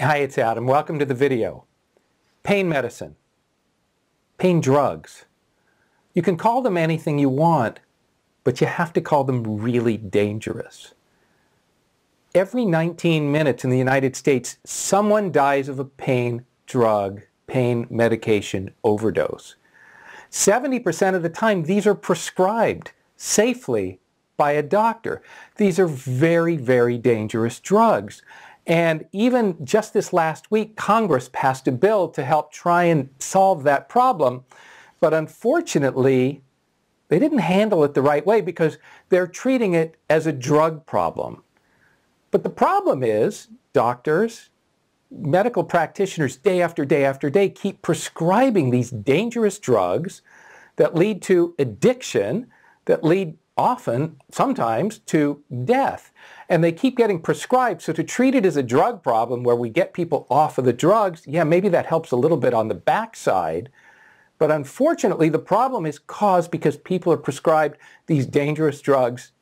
Hi, it's Adam. Welcome to the video. Pain medicine. Pain drugs. You can call them anything you want, but you have to call them really dangerous. Every 19 minutes in the United States, someone dies of a pain drug, pain medication overdose. 70% of the time, these are prescribed safely by a doctor. These are very, very dangerous drugs. And even just this last week, Congress passed a bill to help try and solve that problem. But unfortunately, they didn't handle it the right way because they're treating it as a drug problem. But the problem is doctors, medical practitioners, day after day after day, keep prescribing these dangerous drugs that lead to addiction, that lead often, sometimes, to death. And they keep getting prescribed. So to treat it as a drug problem where we get people off of the drugs, yeah, maybe that helps a little bit on the backside. But unfortunately, the problem is caused because people are prescribed these dangerous drugs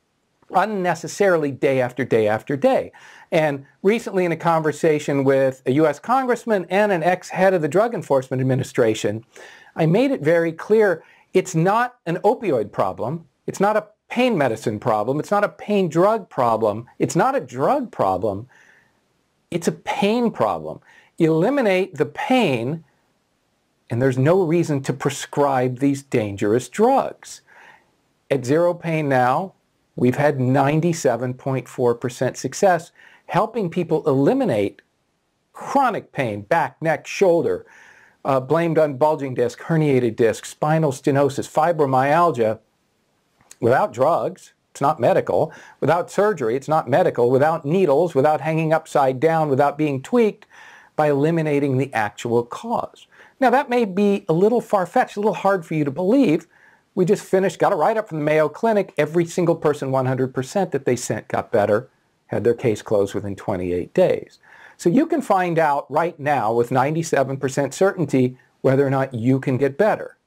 unnecessarily day after day after day. And recently in a conversation with a U.S. congressman and an ex-head of the Drug Enforcement Administration, I made it very clear it's not an opioid problem. It's not a pain medicine problem. It's not a pain drug problem. It's not a drug problem. It's a pain problem. Eliminate the pain and there's no reason to prescribe these dangerous drugs. At Zero Pain Now, we've had 97.4% success helping people eliminate chronic pain, back, neck, shoulder, uh, blamed on bulging disc, herniated disc, spinal stenosis, fibromyalgia, without drugs, it's not medical, without surgery, it's not medical, without needles, without hanging upside down, without being tweaked, by eliminating the actual cause. Now that may be a little far-fetched, a little hard for you to believe. We just finished, got a write-up from the Mayo Clinic. Every single person, 100% that they sent got better, had their case closed within 28 days. So you can find out right now with 97% certainty whether or not you can get better.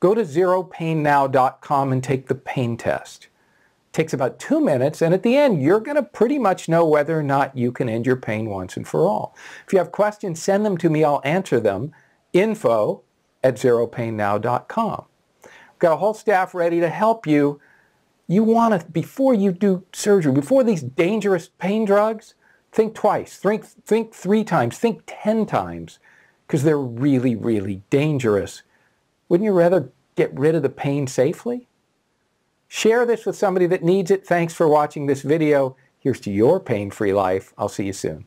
Go to zeropainnow.com and take the pain test. It takes about two minutes, and at the end, you're going to pretty much know whether or not you can end your pain once and for all. If you have questions, send them to me. I'll answer them. Info at zeropainnow.com. We've got a whole staff ready to help you. You want to, before you do surgery, before these dangerous pain drugs, think twice, think, think three times, think 10 times, because they're really, really dangerous. Wouldn't you rather get rid of the pain safely? Share this with somebody that needs it. Thanks for watching this video. Here's to your pain-free life. I'll see you soon.